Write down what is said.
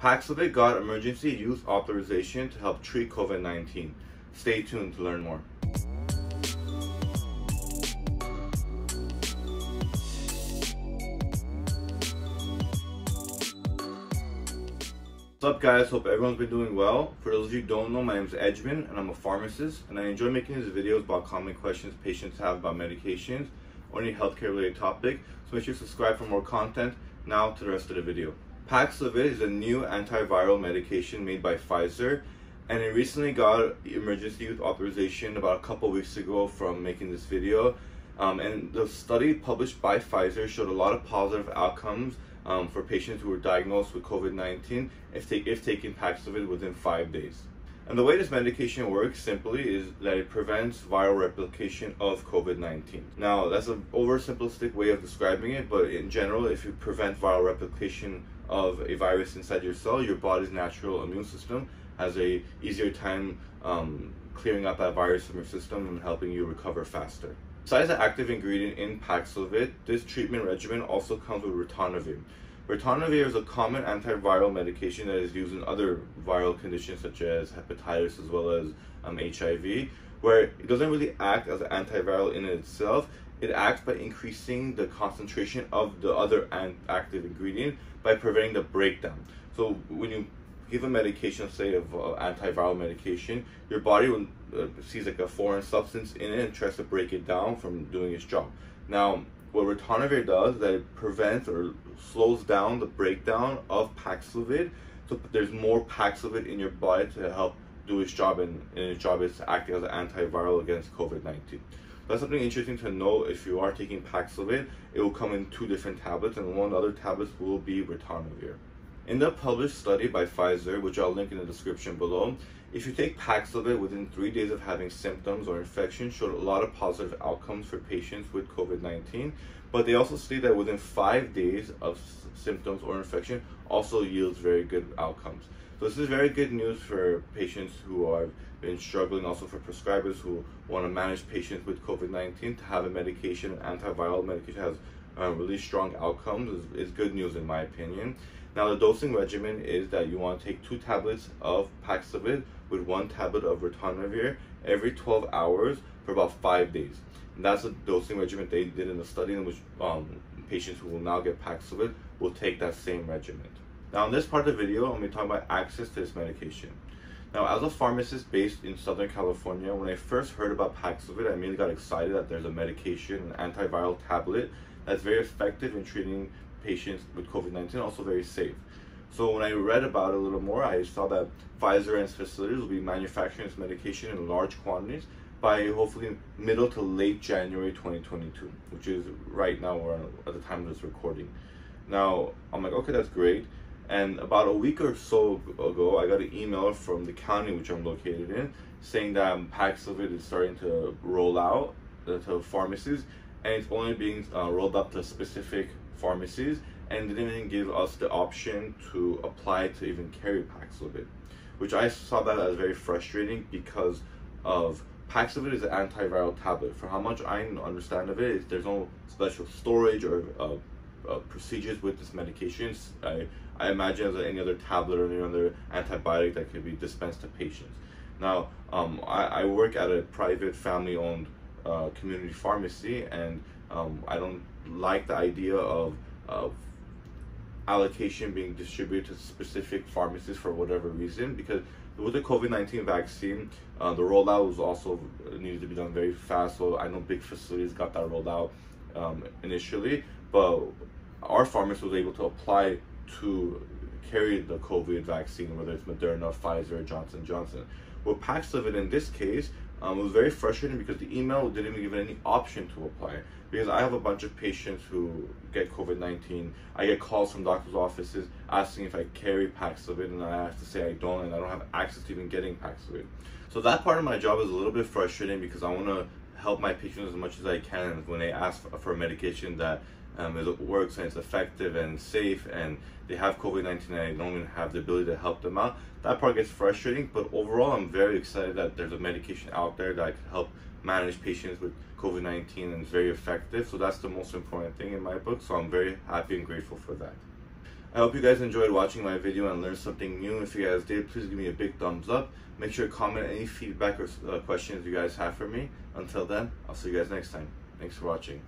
Paxlovid got emergency use authorization to help treat COVID-19. Stay tuned to learn more. What's up guys, hope everyone's been doing well. For those of you who don't know, my name is Edgman and I'm a pharmacist and I enjoy making these videos about common questions patients have about medications or any healthcare related topic. So make sure you subscribe for more content. Now to the rest of the video. Paxlovid is a new antiviral medication made by Pfizer, and it recently got emergency use authorization about a couple weeks ago from making this video. Um, and the study published by Pfizer showed a lot of positive outcomes um, for patients who were diagnosed with COVID-19 if, they, if taking Paxlovid within five days. And the way this medication works simply is that it prevents viral replication of COVID-19. Now, that's an oversimplistic way of describing it, but in general, if you prevent viral replication of a virus inside your cell, your body's natural immune system has a easier time um, clearing out that virus from your system and helping you recover faster. Besides the active ingredient in Paxlovid, this treatment regimen also comes with ritonavir. Ritonavir is a common antiviral medication that is used in other viral conditions such as hepatitis as well as um, HIV, where it doesn't really act as an antiviral in itself. It acts by increasing the concentration of the other active ingredient by preventing the breakdown. So when you give a medication, say of uh, antiviral medication, your body will, uh, sees like a foreign substance in it and tries to break it down from doing its job. Now, what ritonavir does is that it prevents or slows down the breakdown of Paxlovid. So there's more Paxlovid in your body to help do its job, and, and its job is to act as an antiviral against COVID-19. That's something interesting to know. If you are taking Paxlovid, it will come in two different tablets, and one other tablets will be ritonavir. In the published study by Pfizer, which I'll link in the description below, if you take Paxlovid within three days of having symptoms or infection, showed a lot of positive outcomes for patients with COVID-19. But they also state that within five days of symptoms or infection also yields very good outcomes. So this is very good news for patients who have been struggling, also for prescribers who want to manage patients with COVID-19 to have a medication, an antiviral medication has um, really strong outcomes is good news in my opinion. Now the dosing regimen is that you want to take two tablets of Paxlovid with one tablet of ritonavir every 12 hours for about five days. And that's the dosing regimen they did in the study in which um, patients who will now get Paxlovid will take that same regimen. Now in this part of the video, I'm going to be talking about access to this medication. Now, as a pharmacist based in Southern California, when I first heard about Paxlovid, I immediately got excited that there's a medication, an antiviral tablet, that's very effective in treating patients with COVID-19, also very safe. So when I read about it a little more, I saw that Pfizer and its facilities will be manufacturing this medication in large quantities by hopefully middle to late January 2022, which is right now or at the time of this recording. Now, I'm like, okay, that's great. And about a week or so ago, I got an email from the county which I'm located in saying that Paxlovid is starting to roll out to pharmacies and it's only being uh, rolled up to specific pharmacies and didn't even give us the option to apply to even carry Paxlovid, which I saw that as very frustrating because of Paxlovid is an antiviral tablet. For how much I understand of it, there's no special storage or uh, uh, procedures with this medication. I, I imagine as any other tablet or any other antibiotic that could be dispensed to patients. Now, um, I, I work at a private family-owned uh, community pharmacy, and um, I don't like the idea of, of allocation being distributed to specific pharmacies for whatever reason because with the COVID-19 vaccine, uh, the rollout was also uh, needed to be done very fast. So I know big facilities got that rolled out um, initially, but our pharmacy was able to apply to carry the COVID vaccine, whether it's Moderna, Pfizer, Johnson Johnson. With Paxlovid in this case, um, it was very frustrating because the email didn't even give any option to apply. Because I have a bunch of patients who get COVID 19. I get calls from doctors' offices asking if I carry Paxlovid, and I have to say I don't, and I don't have access to even getting Paxlovid. So that part of my job is a little bit frustrating because I want to help my patients as much as I can when they ask for medication that um, it works and it's effective and safe and they have COVID-19 and I don't even have the ability to help them out. That part gets frustrating, but overall I'm very excited that there's a medication out there that can help manage patients with COVID-19 and it's very effective. So that's the most important thing in my book. So I'm very happy and grateful for that. I hope you guys enjoyed watching my video and learned something new. If you guys did, please give me a big thumbs up. Make sure to comment any feedback or uh, questions you guys have for me. Until then, I'll see you guys next time. Thanks for watching.